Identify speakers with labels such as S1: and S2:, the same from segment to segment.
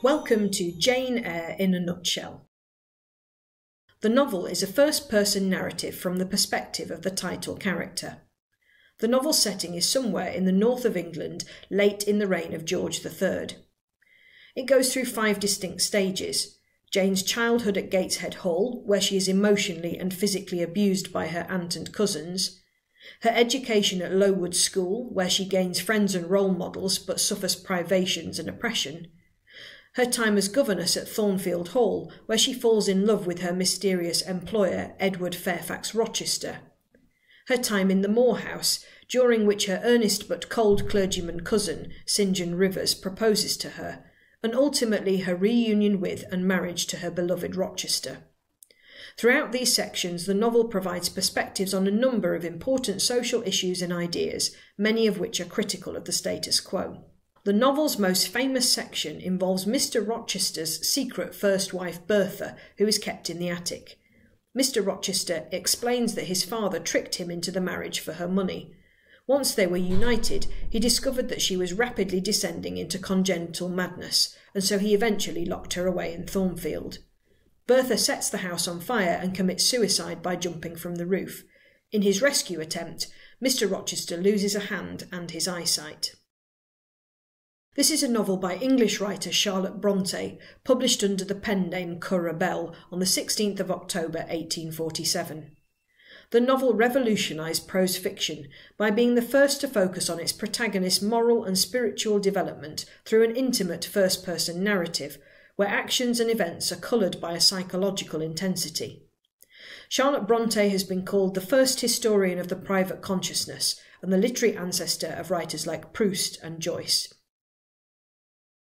S1: Welcome to Jane Eyre in a Nutshell. The novel is a first person narrative from the perspective of the title character. The novel's setting is somewhere in the north of England, late in the reign of George III. It goes through five distinct stages Jane's childhood at Gateshead Hall, where she is emotionally and physically abused by her aunt and cousins, her education at Lowood School, where she gains friends and role models but suffers privations and oppression, her time as governess at Thornfield Hall, where she falls in love with her mysterious employer, Edward Fairfax Rochester, her time in the Moor House, during which her earnest but cold clergyman cousin, St John Rivers, proposes to her, and ultimately her reunion with and marriage to her beloved Rochester. Throughout these sections, the novel provides perspectives on a number of important social issues and ideas, many of which are critical of the status quo. The novel's most famous section involves Mr. Rochester's secret first wife Bertha, who is kept in the attic. Mr. Rochester explains that his father tricked him into the marriage for her money. Once they were united, he discovered that she was rapidly descending into congenital madness, and so he eventually locked her away in Thornfield. Bertha sets the house on fire and commits suicide by jumping from the roof. In his rescue attempt, Mr. Rochester loses a hand and his eyesight. This is a novel by English writer Charlotte Bronte, published under the pen name Currer Bell on the 16th of October 1847. The novel revolutionised prose fiction by being the first to focus on its protagonist's moral and spiritual development through an intimate first person narrative where actions and events are coloured by a psychological intensity. Charlotte Bronte has been called the first historian of the private consciousness and the literary ancestor of writers like Proust and Joyce.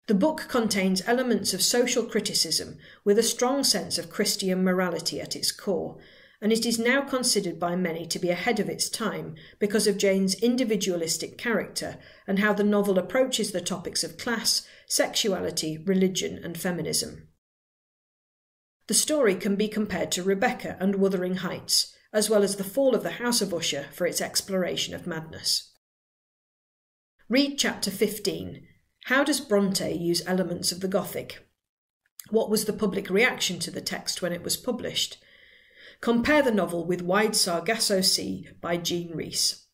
S1: The book contains elements of social criticism with a strong sense of Christian morality at its core, and it is now considered by many to be ahead of its time because of Jane's individualistic character and how the novel approaches the topics of class, sexuality, religion, and feminism. The story can be compared to Rebecca and Wuthering Heights, as well as The Fall of the House of Usher for its exploration of madness. Read chapter 15. How does Bronte use elements of the Gothic? What was the public reaction to the text when it was published? Compare the novel with Wide Sargasso Sea by Jean Rhys.